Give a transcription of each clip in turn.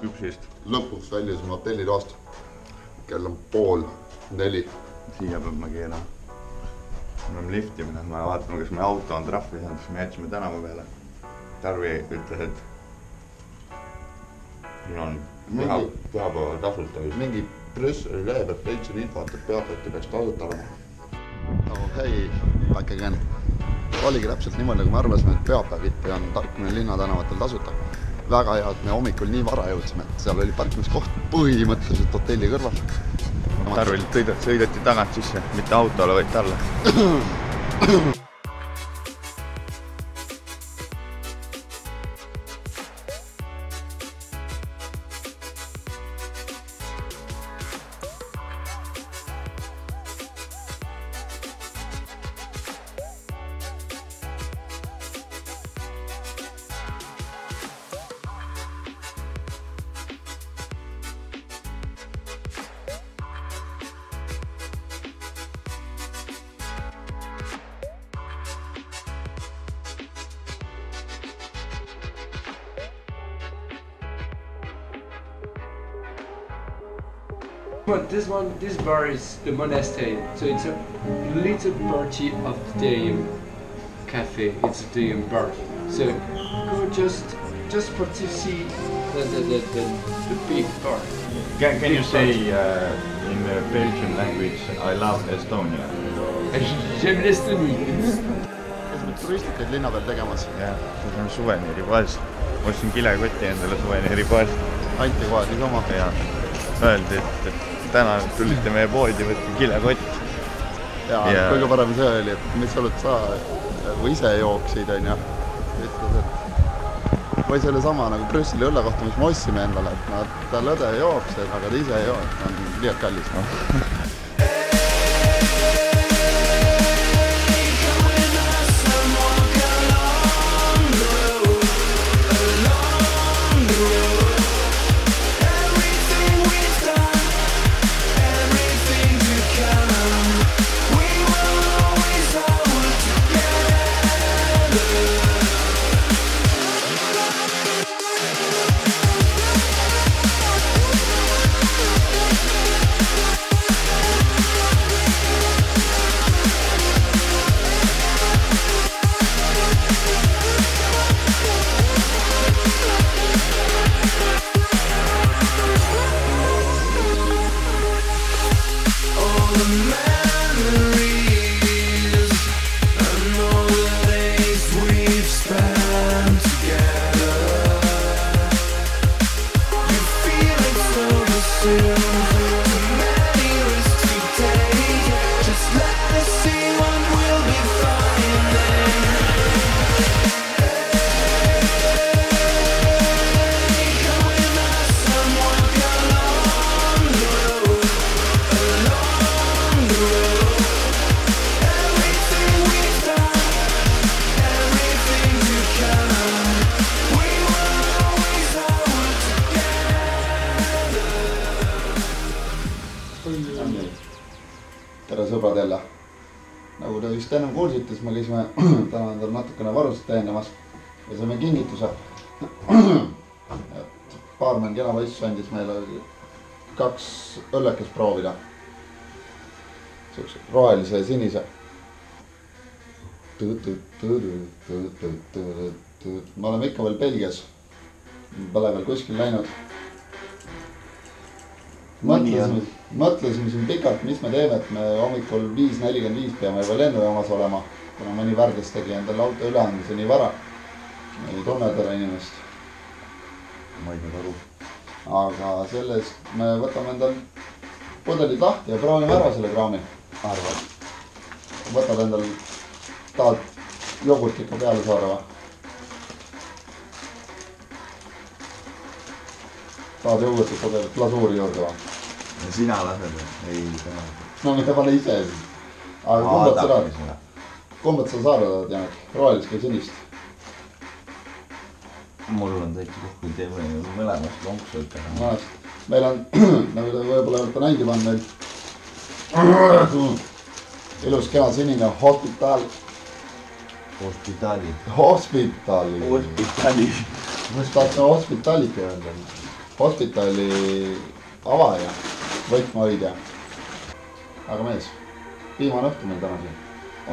Küpsist. lõpuks väljusime hotellitoast. kell on pool neli. siia peab ma keerama. me peame lifti minema ja vaatama, kas meie auto on trahvi saanud, siis me jätsime tänava peale. Tarvi ütles, et siin on püha, Mingi- pühapäeval tasuta vist. mingi Brüsseli lehe pealt leidsin infot, et peatati peaks tasuta olema. oh hei, back again. oligi täpselt niimoodi, nagu me arvasime, et pühapäeviti on Tarkmere linnatänavatel tasuta. Väga hea, et me hommikul nii vara jõudsime, et seal oli parkimiskoht põhimõtteliselt hotelli kõrval. Tarvilt sõideti, tagant sisse, mitte autole, vaid talle. But this one, this bar is the monastery, so it's a little party of the cafe. It's the bar. So go just, just for to see the the, the, the, the big bar. Can, can you say uh, in the Belgian language I love Estonia? J'aime l'Estonie. käisime turistikaid linna peal tegemas. jah, see on suveniiripoes. ostsin kilekoti endale suveniiripoest anti kohe niisama. ja öeldi, et, et täna tulite meie poodi, võtke kilekott. ja Ja- kõige parem see oli, et mis sa oled sa või ise jooksid, onju. ütles, et või sellesama nagu Brüsseli õlle kohta, mis me ostsime endale, et no ta lõde joob seda, aga ta ise ei joo, et ta on liialt kallis no. ennem kuulsite, siis me käisime täna endale natukene varusid täiendamas ja saime kingituse. et baarmen kena poiss andis meile kaks õllekest proovida. siukse rohelise ja sinise. me oleme ikka veel Belgias. Pole veel kuskil läinud mõtlesime, mõtlesime siin pikalt, mis me teeme, et me hommikul viis nelikümmend viis peame juba lennujaamas olema, kuna mõni värdjas tegi endale auto üleandmise nii vara. ei tunne teda inimest, ma ei saa aru. aga sellest me võtame endal pudelid lahti ja proovime ära selle kraami. arvad? võtad endal, tahad jogurtit ka peale saada või? tahad jogurtit pudelit glasuuri juurde või? Sina lased või? ei, tema. no mida pane ise siis. aga kumbat sa kumbat sa saada tahad, Janek, rohelist või sinist? mul on täitsa kokku, teeme mõlemast lonksu mõnest, meil on, nagu te võib-olla olete näinud juba, on meil ilus kena sinine hospital, hospitaali. hospitali, hospitaali. ma just tahtsin hospitality öelda. hospitali avaja, võtmehoidja. aga mees, viimane õhtu meil täna siin,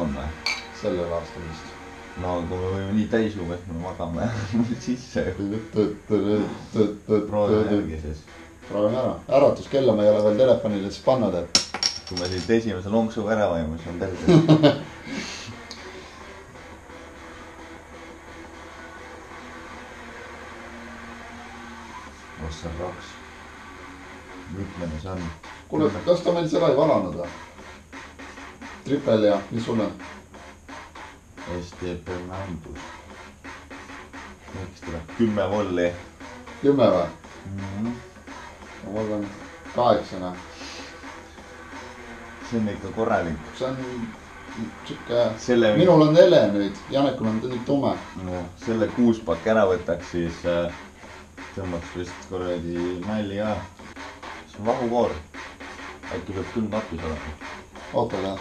on või? sellel aastal vist. no kui me võime nii täis juua, siis me magame sisse. proovime järgi siis. proovime ära, äratuskella me ei ole veel telefonidesse pannud, et kui me siit esimese lonksuga ära vajame, siis on terve. mitmene see on? kuule, kas ta meil seda ei valanud või? tripel ja, mis sul on? Eesti Fernandus. ekstra, kümme volli kümme või? mm. -hmm. mul on kaheksane, see on ikka korralik. see on sihuke, selle, minul on hele nüüd, Janekul on nüüd tume. no selle kuuspakk ära võtaks, siis äh, tõmbaks vist kuradi nalli ka. See on vahukoor. äkki peab külm katus olema. oota ka.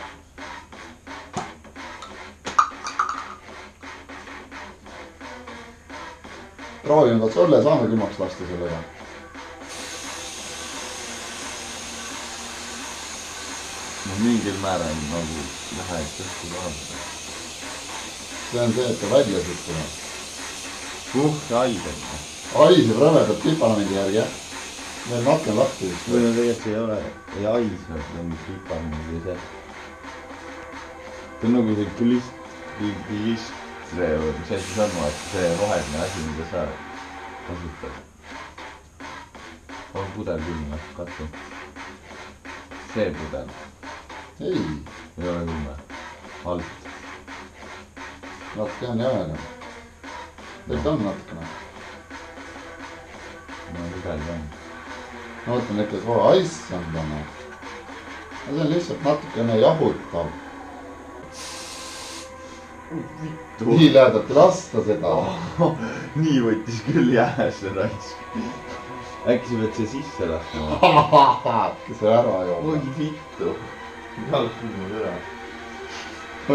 proovime, kas õlle saame külmaks lasta sellega. no mingil määral nagu läheb tõesti vaadata. see on see, et ta välja süttub. uh, see haige. haiseb rõvedalt pipamendi järgi jah. Veel nake on lahti vist. või no tegelikult see ei ole, ei haise, see on pipar või see. see on nagu see glist, glistre või mis asi see on, vaata see roheline asi, mida sa kasutad. on pudel külm või, katsu. see pudel ei, ei ole külm või? alt. natuke on jämedam. tegelikult on natukene. no midagi on. Ma mõtlen ikka, issand on. see on lihtsalt natukene jahutav. nii lähedalt lasta seda. nii võttis küll jäässe raisk. äkki sa pead siia sisse laskma? äkki see ära oi joob. vittu. jalg külmus ära.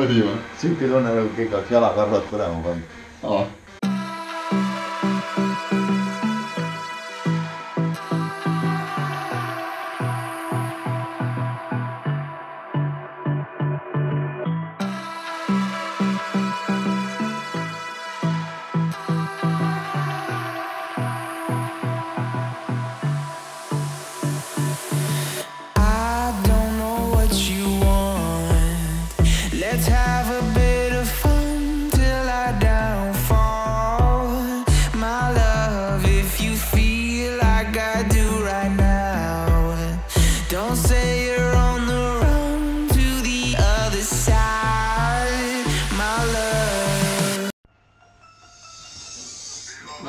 oli või? siuke tunne nagu keegi oleks jalakarvad põlema pannud. I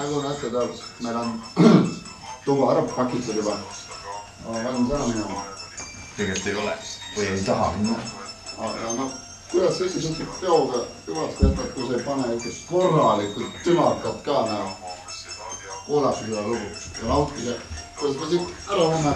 nagu näete, tähendab, meil on tuba ära pakitud juba. oleme valmis ära minema. tegelikult ei ole või ei taha minna. aga noh, kuidas sa siis ütled peoga kõvasti jätad, kui sa ei pane ikka korralikult tümakat ka näo. kuulake seda lugu ja nautige, kuidas me siit ära lähme.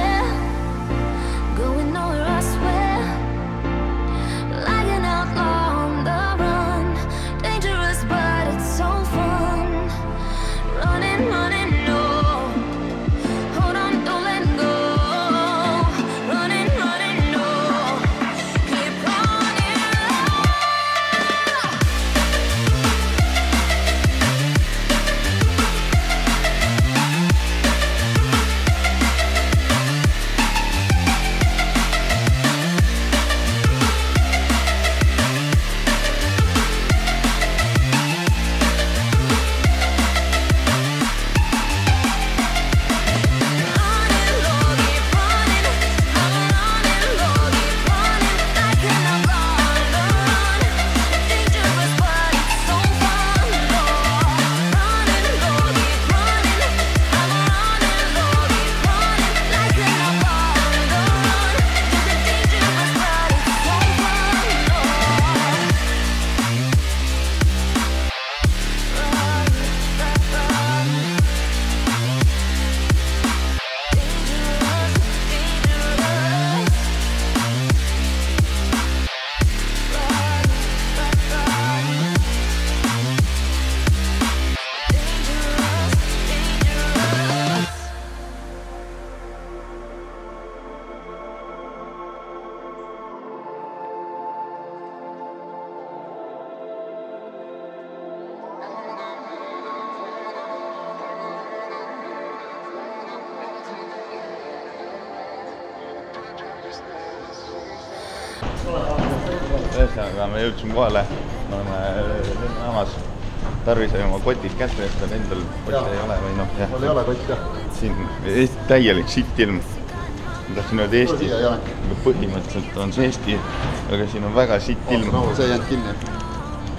ühesõnaga me jõudsime kohale, me oleme linnajaamas. Tarvi sai oma kotid kätte, sest tal endal kotti ei ole või noh, jah. mul ei ole kotti jah. siin Eesti täielik sitt ilm. ma tahtsin öelda Eesti põhimõtteliselt on see Eesti, aga siin on väga sitt ilm. see ei jäänud kinni.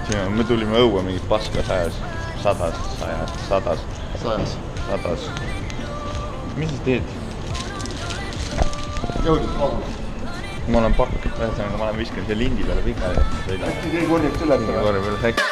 siin on, me tulime õue mingi paska sajas, sadas, sajas, sadas, sajas. sadas. mis sa teed? jõudis kohale. Ma olen pakk, ühesõnaga ma olen viskanud siia lindi peale pikali sõidan. keegi korjaks üles mingi korra peale säkki.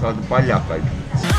saad paljakaid.